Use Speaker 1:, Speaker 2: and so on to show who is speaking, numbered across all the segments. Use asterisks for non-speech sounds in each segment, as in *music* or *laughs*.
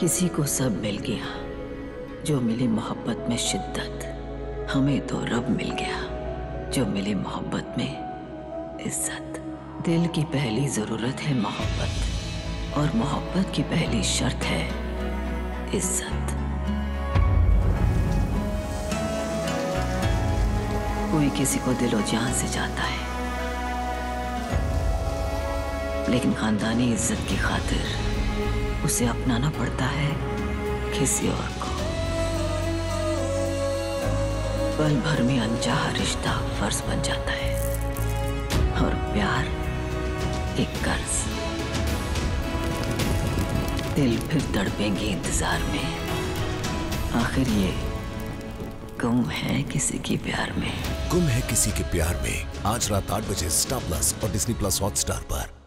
Speaker 1: किसी को सब मिल गया। जो मिली मोहब्बत में शिद्दत, हमें तो रब मिल गया। जो मिली मोहब्बत में इज़्ज़त। दिल की पहली ज़रूरत है मोहब्बत, और मोहब्बत की पहली शर्त है इज़्ज़त। कोई किसी को दिलो जान से जाता है, लेकिन खानदानी इज़्ज़त की खातिर उसे अपनाना पड़ता है किसी और को। पल भर में अनचाहा रिश्ता फ़र्ज़ बन जाता है। और प्यार एक कर्ज। दिल फिर तड़पेंगे इंतज़ार में। आखिर ये गुम है किसी के प्यार में?
Speaker 2: गुम है किसी के प्यार में। आज रात आठ बजे स्टार प्लस और डिज्नी प्लस हॉटस्टार पर।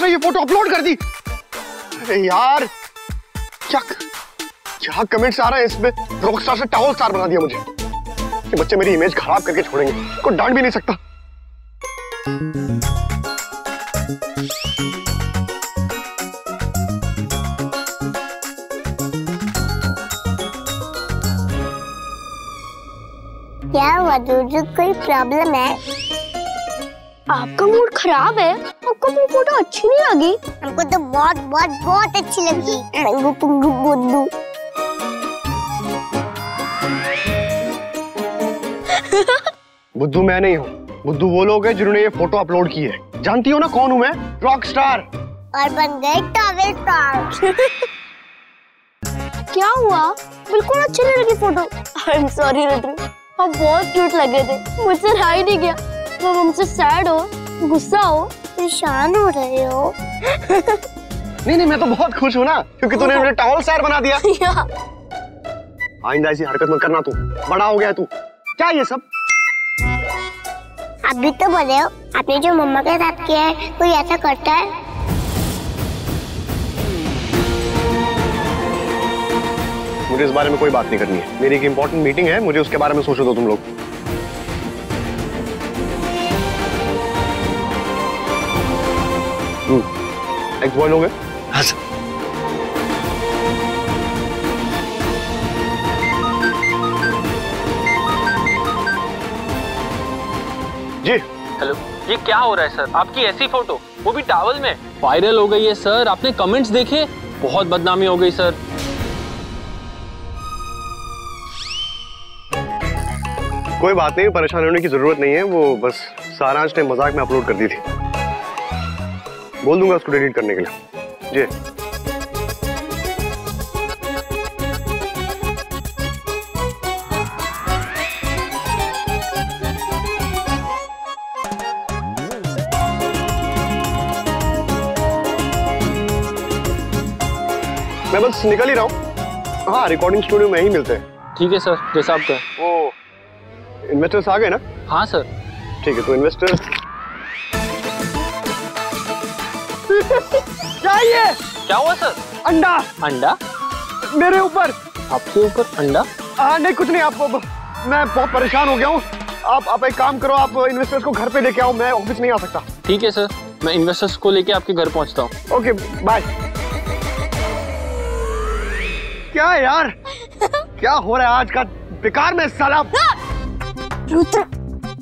Speaker 3: से ये फ़ोटो अपलोड कर दी। अरे यार, क्या क्या कमेंट्स आ रहे हैं इसमें? रॉकस्टार से टावर स्टार बना दिया मुझे। ये बच्चे मेरी इमेज खराब करके छोड़ेंगे। को डांट भी नहीं सकता।
Speaker 4: क्या हुआ कोई प्रॉब्लम है?
Speaker 5: आपका मूड खराब है? आपको फ़ोटो अच्छी नहीं लगी?
Speaker 4: हमको तो बहुत बहुत बहुत अच्छी लगी। मंगू पुंगू बुद्धू
Speaker 3: बुद्धू मैं नहीं हूँ। बुद्धू वो लोग हैं जिन्होंने ये फ़ोटो अपलोड की है। जानती हो ना कौन हूँ मैं? रॉक स्टार
Speaker 4: और बन गए टावर स्टार
Speaker 5: क्या हुआ? बिल्कुल अच्छी नहीं लगी फ़ोटो आई एम सॉरी रटू आप बहुत क्यूट लगे थे। मुझसे रहा ही नहीं गया। जब हमसे सैड हो गुस्सा हो
Speaker 4: परेशान हो रहे हो?
Speaker 3: नहीं नहीं मैं तो बहुत खुश हूँ ना क्योंकि तूने मुझे टावल स्टार बना दिया। आइंदा ऐसी हरकत मत करना तू। बड़ा हो गया तू। क्या ये सब?
Speaker 4: आप भी तो बोले हो आपने जो मम्मा के साथ किया है कोई ऐसा करता है?
Speaker 3: मुझे इस बारे में कोई बात नहीं करनी है। मेरी एक इंपॉर्टेंट मीटिंग है मुझे उसके बारे में सोचो दो तुम लोग। एक्स बॉय लोग हैं
Speaker 6: हाँ सर।
Speaker 3: जी।
Speaker 7: हेलो ये क्या हो रहा है सर? आपकी ऐसी फ़ोटो वो भी टावल में? वायरल हो गई है सर। आपने कमेंट्स देखे? बहुत बदनामी हो गई सर।
Speaker 3: कोई बात नहीं परेशान होने की ज़रूरत नहीं है। वो बस सारांश ने मज़ाक में अपलोड कर दी थी। बोल दूँगा उसको डिलीट करने के लिए। जी। मैं बस निकल ही रहा हूँ। हाँ रिकॉर्डिंग स्टूडियो में ही मिलते हैं।
Speaker 7: ठीक है सर जैसा आप कहें।
Speaker 3: वो इन्वेस्टर्स आ गए ना?
Speaker 7: हाँ सर।
Speaker 3: ठीक है तो इन्वेस्टर्स *laughs* क्या ये
Speaker 7: क्या हुआ सर?
Speaker 3: अंडा।
Speaker 7: अंडा?
Speaker 3: मेरे ऊपर।
Speaker 7: आपके ऊपर अंडा?
Speaker 3: हाँ नहीं कुछ नहीं आप अब- मैं बहुत परेशान हो गया हूँ। आप आप एक काम करो आप इन्वेस्टर्स को घर पे लेके आओ मैं ऑफ़िस नहीं आ सकता।
Speaker 7: ठीक है सर। मैं इन्वेस्टर्स को लेके आपके घर पहुँचता हूँ।
Speaker 3: ओके बाय क्या यार? क्या हो रहा है आज का? बेकार में साला।
Speaker 5: रुद्र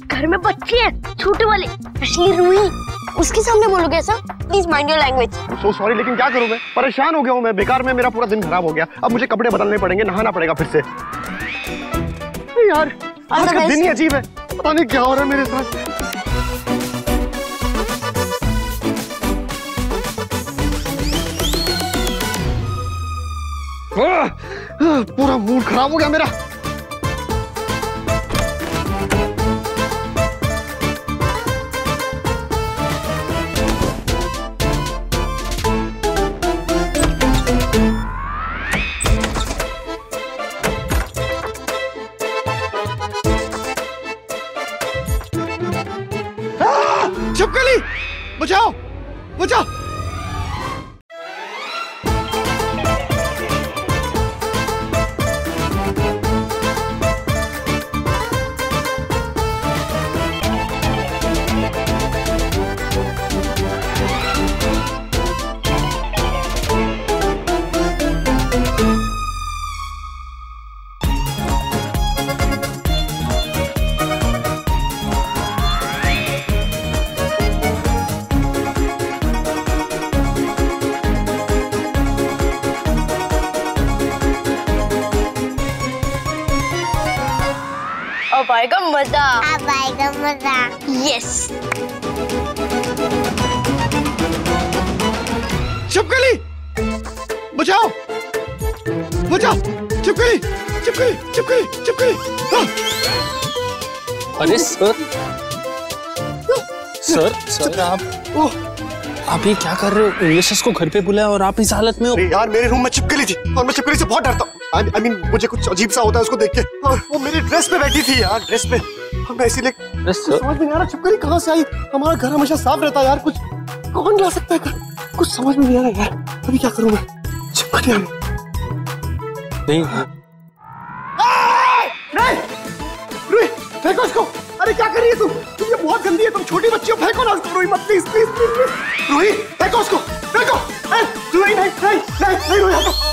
Speaker 5: घर में बच्चे हैं छोटे वाले। असली रूही उसके सामने बोलोगे ऐसा? Please mind your language
Speaker 3: so sorry लेकिन क्या करूँ मैं? परेशान हो गया हूँ मैं। बेकार में मेरा पूरा दिन खराब हो गया। अब मुझे कपड़े बदलने पड़ेंगे नहाना पड़ेगा फिर से। यार आज का दिन ही अजीब है। पता नहीं क्या हो रहा है मेरे साथ। पूरा मूड खराब हो गया मेरा। बचाओ बचाओ
Speaker 5: अब आएगा मज़ा।
Speaker 4: अब आएगा मज़ा।
Speaker 5: यस
Speaker 3: छिपकली बचाओ बचाओ छिपकली छिपकली छिपकली छिपकली हाँ,
Speaker 7: अरे सर। सर सर आप
Speaker 3: ओह
Speaker 7: आप ये क्या कर रहे हो? इंग्लिशर्स को घर पे बुलाया और आप इस हालत में हो?
Speaker 3: यार मेरे रूम में छिपकली थी और मैं छिपकली से बहुत डरता हूँ। आई मीन मुझे कुछ अजीब सा होता है उसको देख के। और वो मेरी ड्रेस पे बैठी थी यार ड्रेस पे। और मैं इसीलिए समझ में नहीं आ रहा छिपकली कहाँ से आई? हमारा घर हमेशा साफ़ रहता है यार कुछ कौन जा सकता है घर? कुछ समझ में नहीं आ रहा यार अभी क्या करूँ मैं? छिपकली आ गई
Speaker 7: नहीं।
Speaker 3: नहीं! फेंको इसको अरे क्या कर रही है तुम तुम ये बहुत गंदी है तुम छोटी बच्ची हो फेंको ना उसको। रुई मत प्लीज़ प्लीज़ प्लीज़ प्लीज़ फेंको उसको फेंको। नहीं नहीं नहीं नहीं रुई हटो।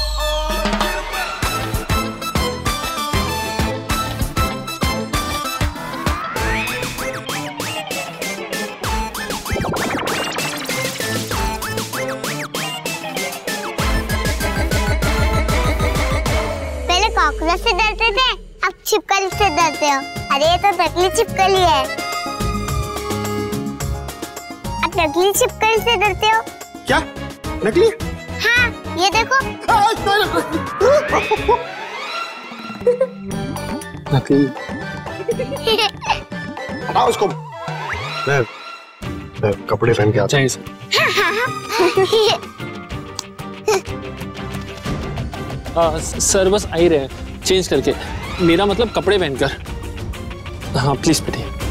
Speaker 4: पहले से डरते थे? अब छिपकली से डरते हो। अरे ये तो नकली छिपकली है। अब नकली छिपकली से डरते हो?
Speaker 3: क्या? नकली?
Speaker 4: हाँ ये देखो।
Speaker 7: नकली।
Speaker 3: हटाओ इसको। मैं मैं कपड़े पहन के आता
Speaker 7: चाहिए सर। *laughs* हाँ, सर बस आ ही रहे हैं। चेंज करके। मेरा मतलब कपड़े पहनकर। हाँ प्लीज़ बैठिए